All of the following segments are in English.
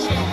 Smash it.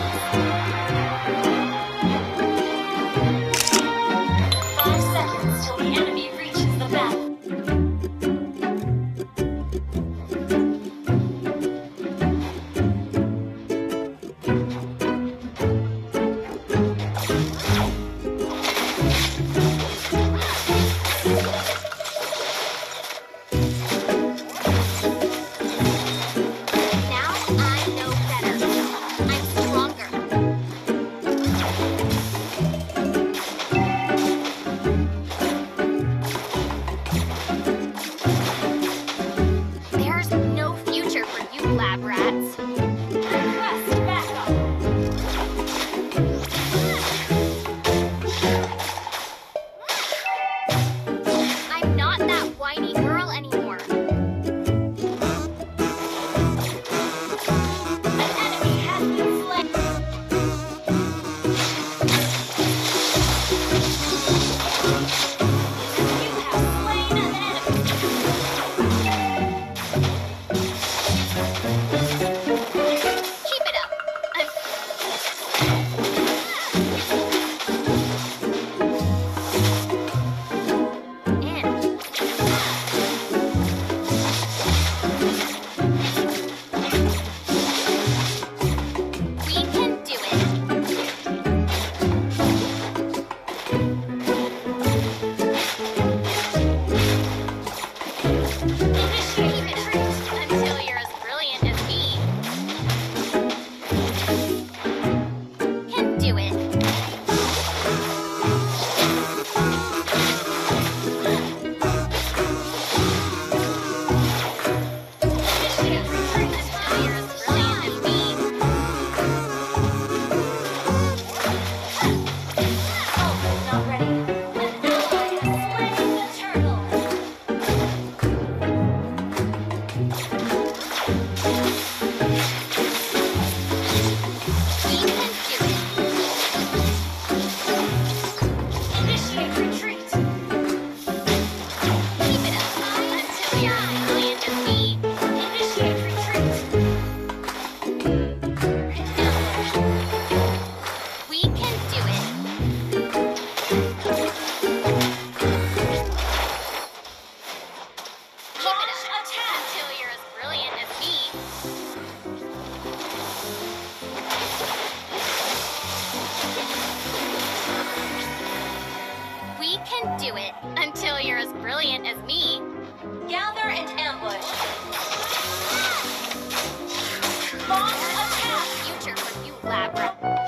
can do it until you're as brilliant as me. Gather and ambush. Launch attack! Future for you, Labra.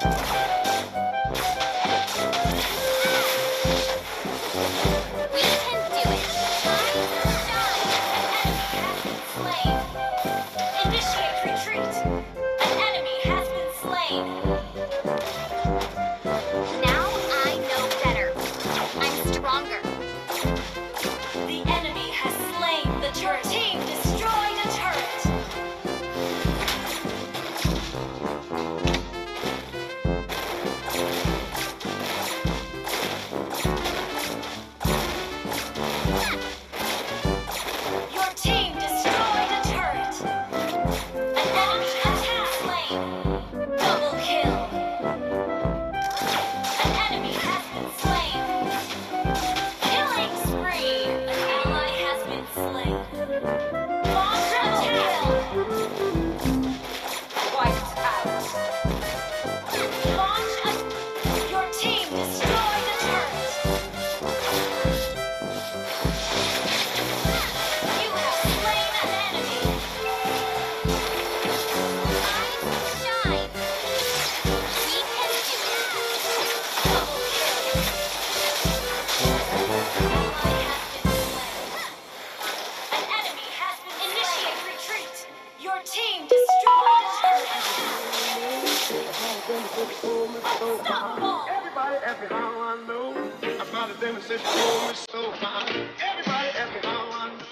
so. Everybody.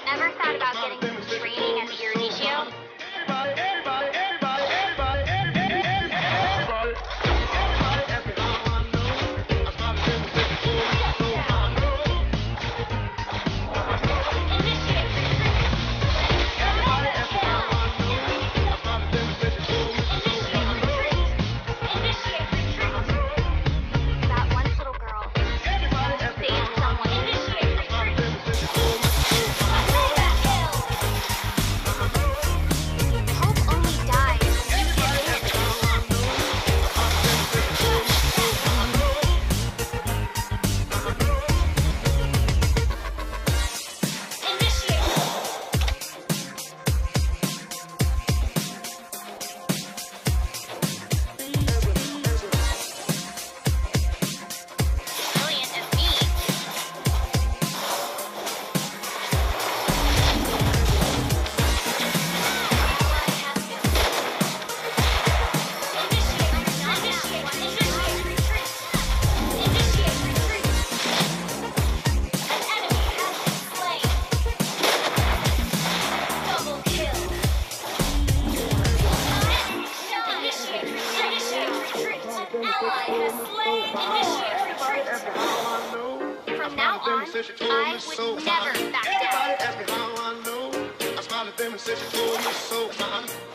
Never thought about getting. From now on, I would never back down. Everybody asked me how I know. I smiled at them and said she told me so.